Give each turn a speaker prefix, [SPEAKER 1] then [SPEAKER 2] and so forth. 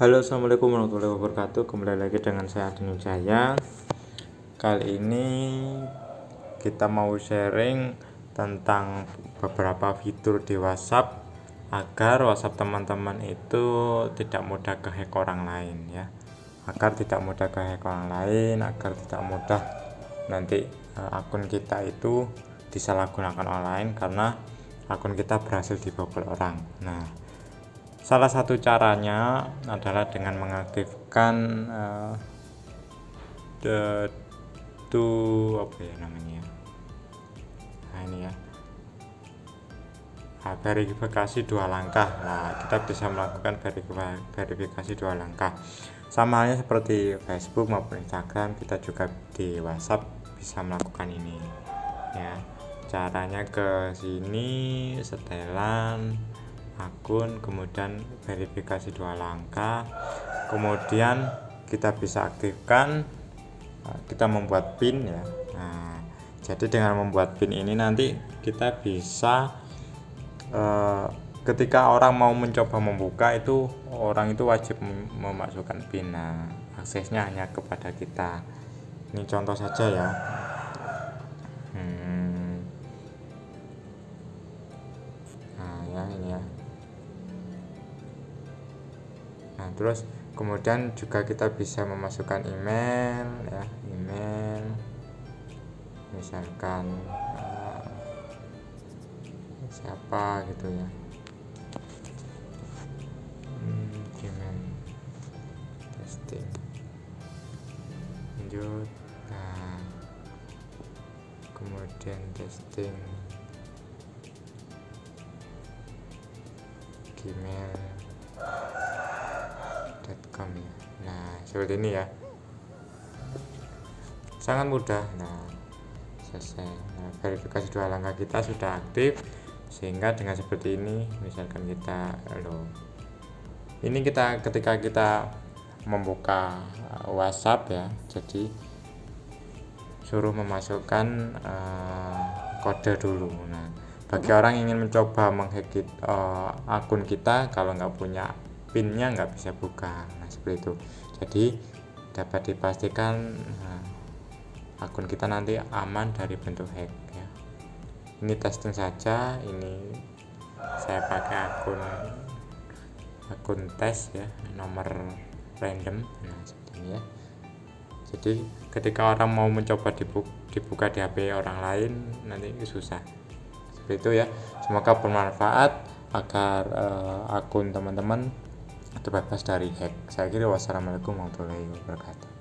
[SPEAKER 1] Halo assalamualaikum warahmatullahi wabarakatuh. Kembali lagi dengan saya Adi Jaya Kali ini kita mau sharing tentang beberapa fitur di WhatsApp Agar WhatsApp teman-teman itu tidak mudah kehack orang lain ya. Agar tidak mudah kehack orang lain Agar tidak mudah nanti uh, akun kita itu disalahgunakan online Karena akun kita berhasil dibobol orang. Nah Salah satu caranya adalah dengan mengaktifkan uh, the to apa ya namanya? Nah ini ya. Nah, verifikasi dua langkah. Nah kita bisa melakukan verifikasi dua langkah. Sama halnya seperti Facebook maupun Instagram kita juga di WhatsApp bisa melakukan ini. Ya caranya ke sini setelan akun kemudian verifikasi dua langkah. Kemudian kita bisa aktifkan uh, kita membuat pin ya. Nah jadi dengan membuat pin ini nanti kita bisa uh, ketika orang mau mencoba membuka itu orang itu wajib memasukkan pin. Nah aksesnya hanya kepada kita. Ini contoh saja ya. Hmm. nah ya ini ya nah terus kemudian juga kita bisa memasukkan email ya email. Misalkan uh, siapa gitu ya. Hmm, testing. Lanjut. Nah kemudian testing. Gmail com ya. Nah seperti ini ya. Sangat mudah. Nah selesai. Nah, verifikasi dua langkah kita sudah aktif sehingga dengan seperti ini misalkan kita lo ini kita ketika kita membuka uh, WhatsApp ya jadi suruh memasukkan uh, kode dulu. Nah bagi orang yang ingin mencoba menghack uh, akun kita kalau nggak punya pinnya nggak bisa buka. Nah seperti itu. Jadi dapat dipastikan nah, akun kita nanti aman dari bentuk hack ya. Ini testing saja ini saya pakai akun akun tes ya nomor random. Nah seperti ini ya. Jadi ketika orang mau mencoba dibuka, dibuka di HP orang lain nanti susah. Seperti itu ya. Semoga bermanfaat agar uh, akun teman-teman terbebas dari hack. Saya kira wassalamualaikum warahmatullahi wabarakatuh.